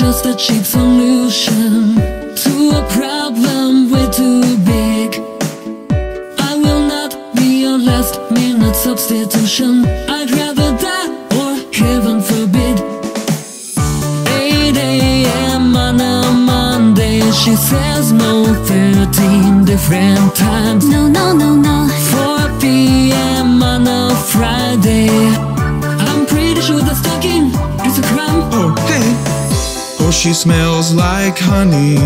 just a cheap solution to a problem way too big. I will not be your last minute substitution. I'd rather die or heaven forbid. 8 a.m. on a Monday, she says no 13 different times. No, no, no, no 4 p.m. on a Friday. I'm pretty sure that's talking is a crime. Oh, she smells like honey.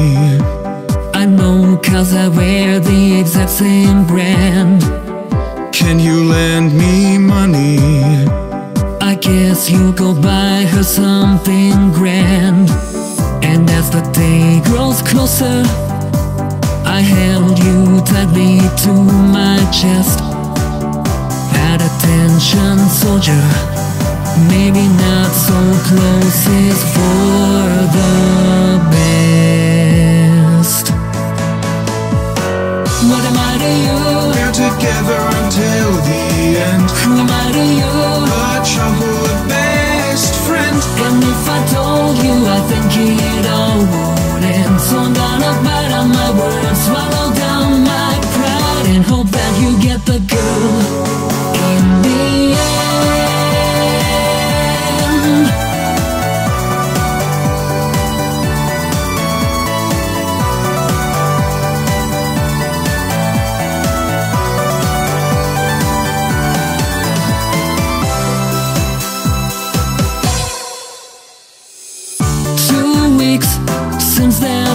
I know cause I wear the exact same brand. Can you lend me money? I guess you'll go buy her something grand. And as the day grows closer, I held you tightly to my chest. At attention, soldier. Maybe not so close is for the best. What am I to you? We're together until the end. Who am I to you? A childhood best friend. And if I told you, I think it all would end. So gonna bite on my words, my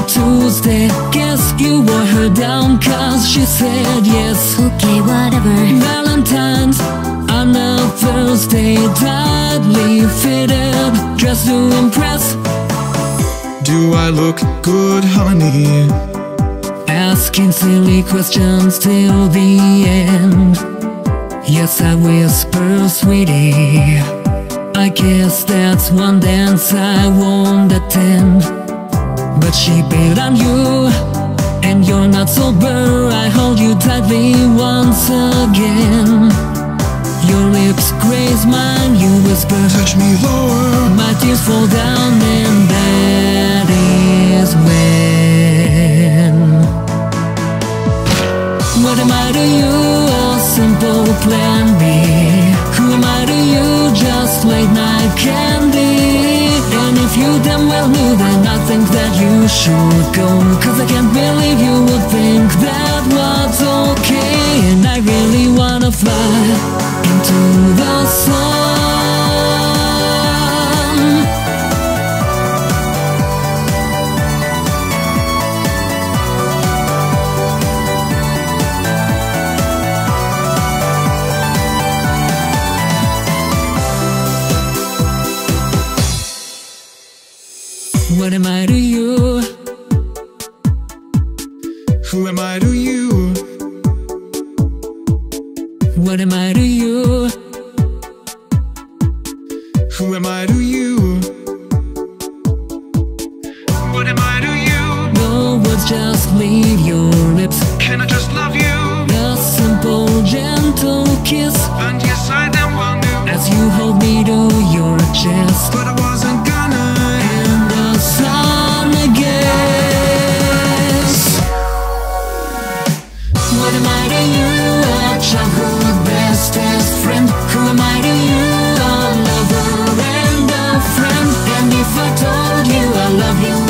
Tuesday. Guess you wore her down, cause she said yes. Okay, whatever Valentine's on a Thursday, tightly fitted, dressed to impress. Do I look good, honey? Asking silly questions till the end. Yes, I whisper, sweetie. I guess that's one dance I won't attend. She bailed on you, and you're not sober. I hold you tightly once again. Your lips graze mine, you whisper. Touch me lower. My tears fall down, and that think that you should go. Cause I can't believe you What am I to you? Who am I to you? What am I to you? Who am I to you? What am I to you? No words just leave your lips Can I just love you? A simple gentle kiss And yes I then As you hold me to your chest But I was Am I to you? A childhood bestest friend Who am I to you? A lover and a friend And if I told you I love you